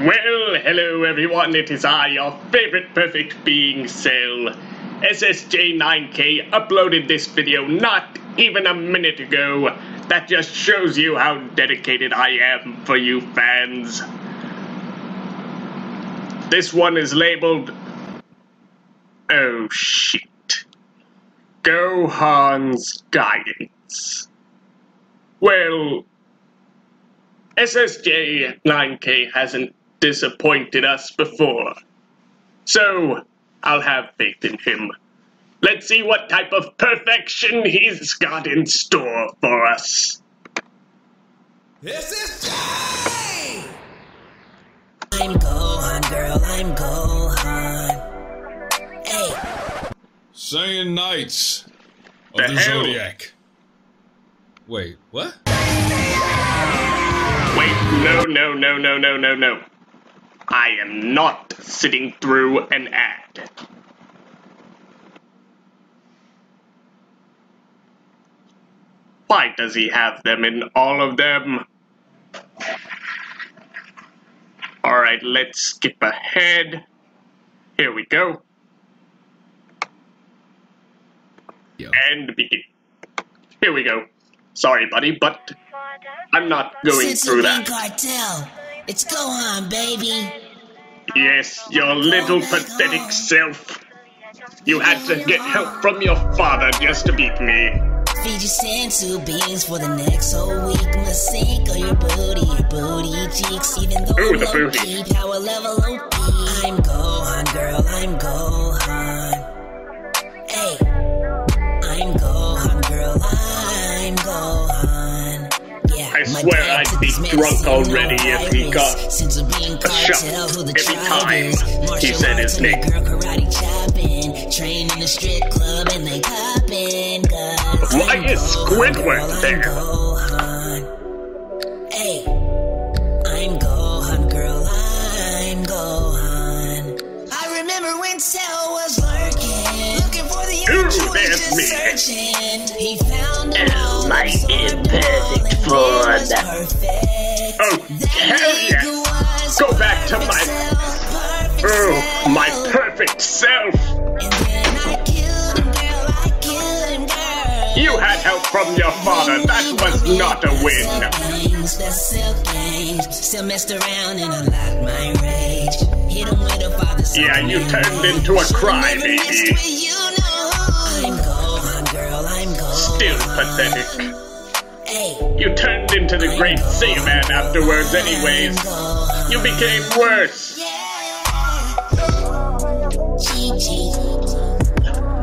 Well, hello everyone, it is I, your favorite perfect being, Cell. SSJ9K uploaded this video not even a minute ago. That just shows you how dedicated I am for you fans. This one is labeled... Oh shit. Gohan's Guidance. Well, SSJ9K hasn't disappointed us before. So, I'll have faith in him. Let's see what type of perfection he's got in store for us. SSJ! I'm Gohan, girl, I'm Gohan. Hey, Saiyan Knights of The the. Zodiac. Wait, what? Wait, no, no, no, no, no, no, no. I am not sitting through an ad. Why does he have them in all of them? Alright, let's skip ahead. Here we go. Yo. And begin. Here we go. Sorry, buddy, but I'm not going Senzu through Bean that. Cartel. It's Gohan, baby. Yes, your little pathetic self. You had to get help from your father just to beat me. Feed you Senzu beans for the next whole week. Masink on your booty, your booty cheeks. Even though Ooh, I'm the booty. key, power level OP. I'm Gohan, girl, I'm Gohan. Hey, I'm Gohan, girl, I'm Gohan. Yeah, I swear I'd be drunk already if he got Senzu Bean a shot Cartel, who the every time he said his name. Girl karate chopping, train the strip club and they popping. Cause Why is Squidward there? Hey, I'm Gohan, girl, I'm Gohan. I remember when Cell was lurking, looking for the Ooh, angel, there's just me. searching. He found Oh, my imperfect and fraud. it was perfect. Oh, hell yeah. Go back to my- perfect Oh, my perfect self. And then I killed him, girl, I killed him, girl. You had help from your father. That was not a win. Games, the silk games. Still messed around and unlocked my rage. Hit him with a father Yeah, you turned into a crybaby. I'm Gohan, girl, I'm Gohan. Still pathetic. You turned into the great Saiyaman afterwards anyways. You became worse. Chi.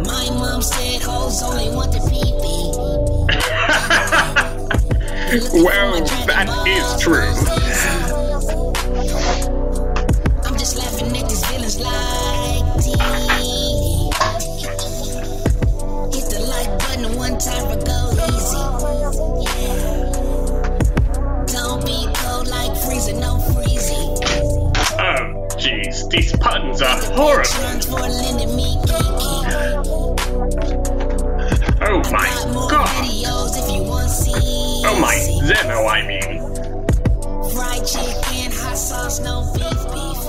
My mom said hoes only want the pee pee. Well, that is true. Puns horrible. Patrons for lending me Kiki. Oh my god. videos if you want to see. Oh my Zeno, I mean. Fried chicken, hot sauce, no beef beef.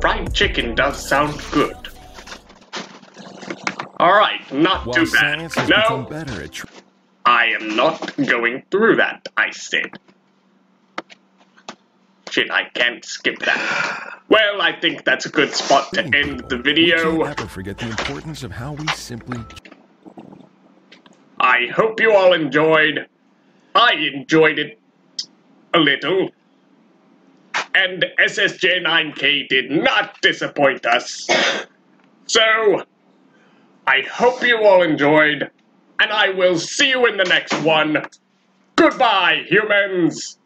Fried chicken does sound good. Alright, not While too bad. science has become No, better at tr- I am not going through that, I said. Shit, I can't skip that. Well, I think that's a good spot to end the video. We can't forget the importance of how we simply I hope you all enjoyed. I enjoyed it a little. And SSJ9K did not disappoint us. So, I hope you all enjoyed, and I will see you in the next one. Goodbye, humans!